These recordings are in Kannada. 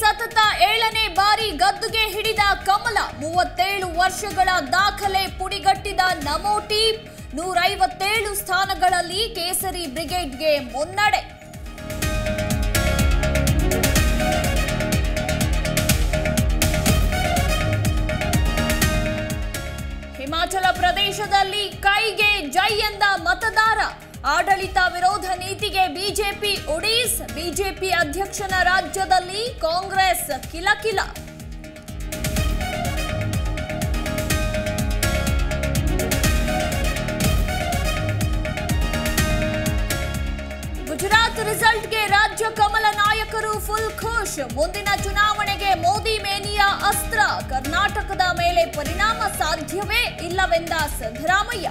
ಸತತ ಏಳನೇ ಬಾರಿ ಗದ್ದುಗೆ ಹಿಡಿದ ಕಮಲ ಮೂವತ್ತೇಳು ವರ್ಷಗಳ ದಾಖಲೆ ಪುಡಿಗಟ್ಟಿದ ನಮೋ ನೂರೈವತ್ತೇಳು ಸ್ಥಾನಗಳಲ್ಲಿ ಕೇಸರಿ ಬ್ರಿಗೇಡ್ಗೆ ಮುನ್ನಡೆ. ಹಿಮಾಚಲ ಪ್ರದೇಶದಲ್ಲಿ ಕೈಗೆ ಜೈ ಎಂದ ಮತದಾರ ಆಡಳಿತ ವಿರೋಧ ನೀತಿಗೆ ಬಿಜೆಪಿ ಒಡಿಸ್, ಬಿಜೆಪಿ ಅಧ್ಯಕ್ಷನ ರಾಜ್ಯದಲ್ಲಿ ಕಾಂಗ್ರೆಸ್ ಕಿಲಕಿಲ. ಗುಜರಾತ್ ರಿಸಲ್ಟ್ಗೆ ರಾಜ್ಯ ಕಮಲ ನಾಯಕರು ಫುಲ್ ಖುಷ್. ಮುಂದಿನ ಚುನಾವಣೆಗೆ ಮೋದಿ ಮೇನಿಯಾ ಅಸ್ತ್ರ. ಕರ್ನಾಟಕದ ಮೇಲೆ ಪರಿಣಾಮ ಸಾಧ್ಯವೇ ಇಲ್ಲವೆಂದ ಸಿದ್ದರಾಮಯ್ಯ.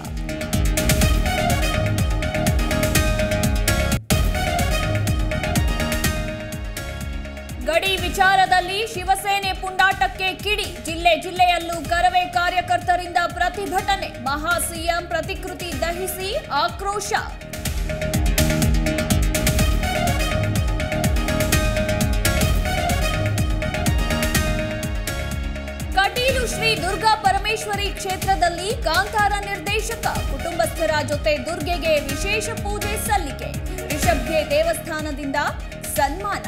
ಗಡಿ ವಿಚಾರದಲ್ಲಿ ಶಿವಸೇನೆ ಪುಂಡಾಟಕ್ಕೆ ಕಿಡಿ. ಜಿಲ್ಲೆ ಜಿಲ್ಲೆಯಲ್ಲೂ ಕರವೇ ಕಾರ್ಯಕರ್ತರಿಂದ ಪ್ರತಿಭಟನೆ. ಮಹಾ ಸಿಎಂ ಪ್ರತಿಕೃತಿ ದಹಿಸಿ ಆಕ್ರೋಶ. ಕಟೀಲು ಶ್ರೀ ದುರ್ಗಾ ಪರಮೇಶ್ವರಿ ಕ್ಷೇತ್ರದಲ್ಲಿ ಕಾಂತಾರ ನಿರ್ದೇಶಕ. ಕುಟುಂಬಸ್ಥರ ಜೊತೆ ದುರ್ಗೆಗೆ ವಿಶೇಷ ಪೂಜೆ ಸಲ್ಲಿಕೆ. ರಿಷಭ್ಗೆ ದೇವಸ್ಥಾನದಿಂದ ಸನ್ಮಾನ.